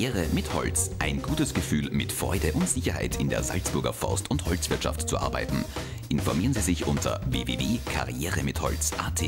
Karriere mit Holz. Ein gutes Gefühl, mit Freude und Sicherheit in der Salzburger Forst- und Holzwirtschaft zu arbeiten. Informieren Sie sich unter www.karrieremitholz.at.